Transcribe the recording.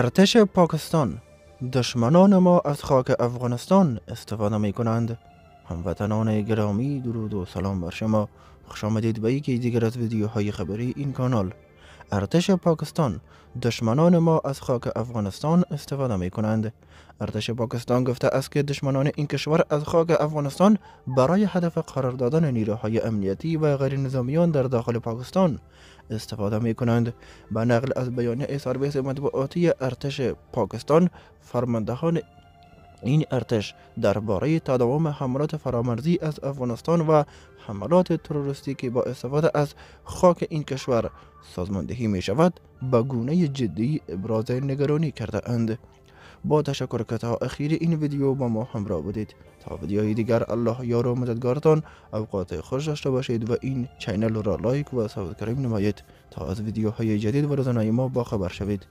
ارتش پاکستان. دشمنان ما از خاک افغانستان استفاده می کنند هموطنان گرامی درود و سلام بر شما. خوش آمدید به یکی دیگر از ویدیوهای خبری این کانال. ارتش پاکستان. دشمنان ما از خاک افغانستان استفاده می کنند ارتش پاکستان گفته است که دشمنان این کشور از خاک افغانستان برای هدف قرار دادن نیروهای امنیتی و غیر نظامیان در داخل پاکستان استفاده می کنند به نقل از بیانیه سرویس مطبوعاتی ارتش پاکستان فرماندهان این ارتش درباره تداوم حملات فرامرزی از افغانستان و حملات تروریستی که با استفاده از خاک این کشور سازماندهی می شود به گونه جدی ابراز نگرانی کرده اند. با تشکر که تا اخیر این ویدیو با ما همراه بودید. تا ویدیوهای دیگر الله یار و مددگارتان. اوقات خوش داشته باشید و این channel را like و subscribe نمایید تا از ویدیوهای جدید و روزانه ما با خبر شوید.